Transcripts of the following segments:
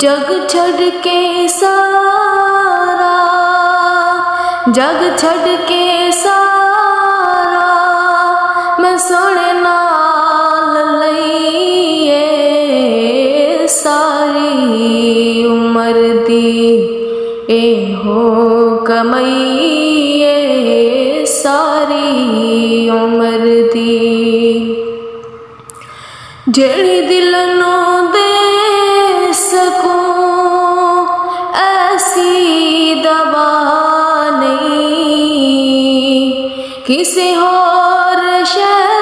जग छड़ के सारा जग छड़ के सारा। सारी उमर दी ए हो कमैये सारी उमर दी जेड़ी दिल नो दे सकूँ, ऐसी दवा नहीं। किसी होर शहद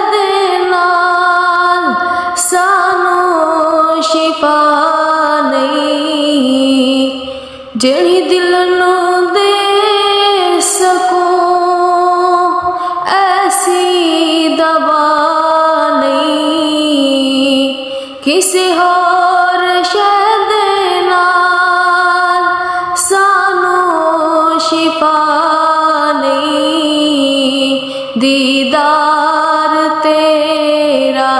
जेड़ी दे सकूँ ऐसी दवा नहीं। किसी नहीं। दीदार तेरा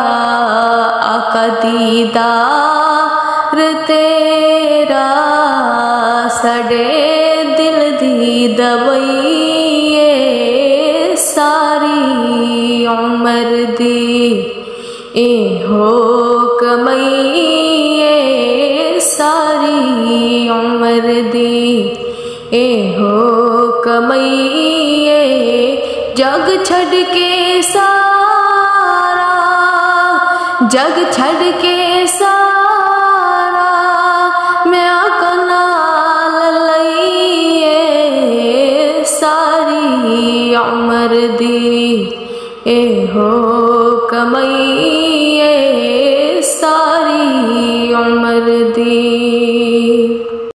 आका दीदार तेरा सड़े दिल दी दबईए सारी उमर दी। ए हो कमैये सारी उमर दी। ए हो कमैये जग छड़ के सारा, जग छड़ के सारा मरदी ए हो कमैये सारी उम्र दी